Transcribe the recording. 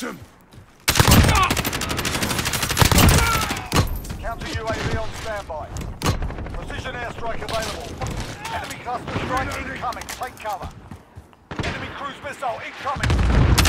Got him! Counter UAV on standby. Precision airstrike available. Enemy cluster strike incoming. Take cover. Enemy cruise missile incoming.